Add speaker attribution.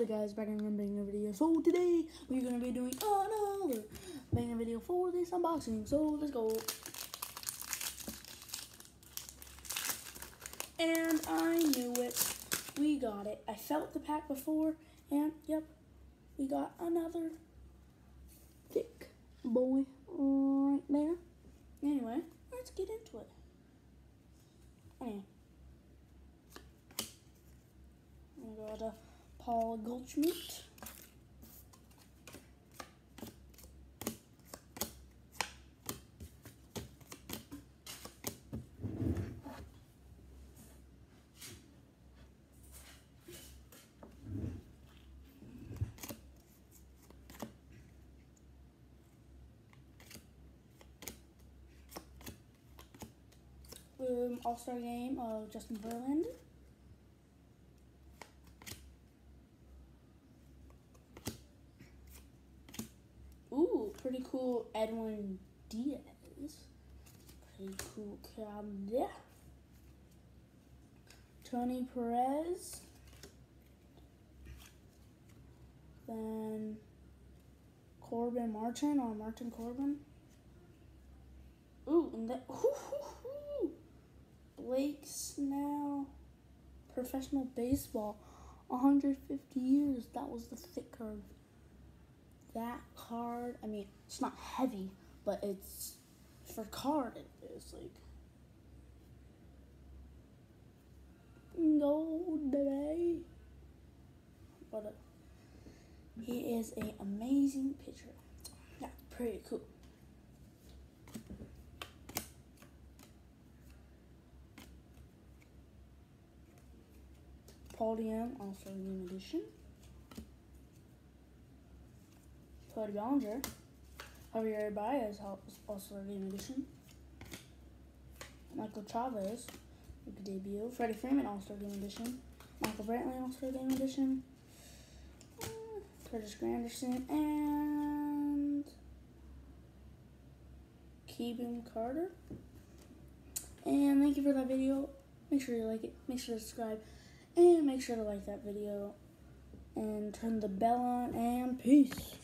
Speaker 1: What's guys, back again banger video. So today we're gonna be doing another banger video for this unboxing. So let's go. And I knew it. We got it. I felt the pack before, and yep, we got another thick boy right there. Anyway, let's get into it. Anyway. I got a Paul Goldschmidt. Um, All-Star game of Justin Verlander. Ooh, pretty cool Edwin Diaz. Pretty cool there. Tony Perez. Then Corbin Martin or Martin Corbin. Ooh, and then ooh, ooh, ooh. Blake Snell. Professional baseball. 150 years. That was the thick card that card, I mean, it's not heavy, but it's for card. It is like gold today. But uh, he is an amazing pitcher. That's pretty cool. DeJong, also in edition. Cody Bellinger. Javier Baez also a game edition. Michael Chavis, debut. Freddie Freeman, All-Star Game Edition. Michael Brantley, All-Star Game Edition. Uh, Curtis Granderson, and Keegan Carter. And thank you for that video. Make sure you like it. Make sure to subscribe. And make sure to like that video. And turn the bell on. And peace.